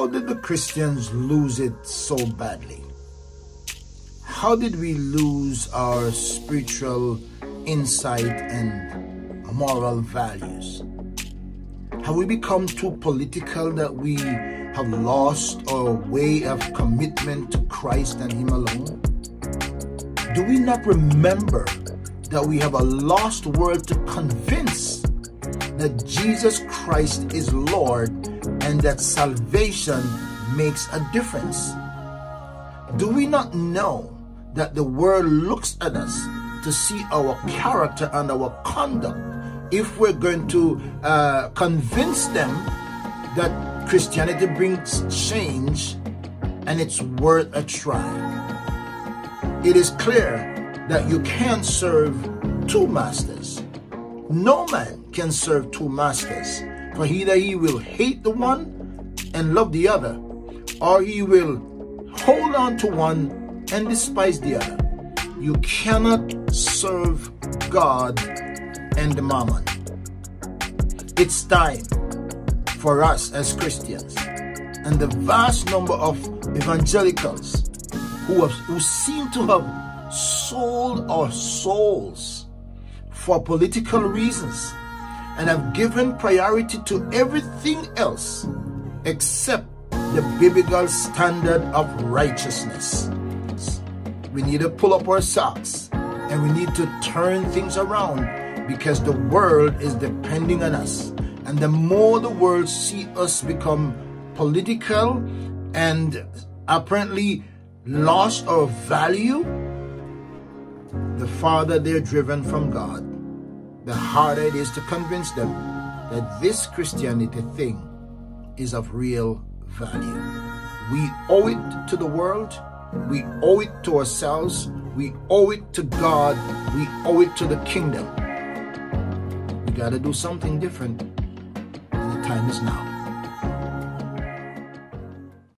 how did the Christians lose it so badly? How did we lose our spiritual insight and moral values? Have we become too political that we have lost our way of commitment to Christ and Him alone? Do we not remember that we have a lost world to convince that Jesus Christ is Lord and that salvation makes a difference? Do we not know that the world looks at us to see our character and our conduct if we're going to uh, convince them that Christianity brings change and it's worth a try? It is clear that you can't serve two masters. No man can serve two masters, for either he will hate the one and love the other, or he will hold on to one and despise the other. You cannot serve God and the mammon. It's time for us as Christians and the vast number of evangelicals who, have, who seem to have sold our souls for political reasons and have given priority to everything else except the biblical standard of righteousness. We need to pull up our socks and we need to turn things around because the world is depending on us. And the more the world see us become political and apparently lost our value, the farther they're driven from God, the harder it is to convince them that this Christianity thing is of real value. We owe it to the world, we owe it to ourselves, we owe it to God, we owe it to the kingdom. We got to do something different, and the time is now.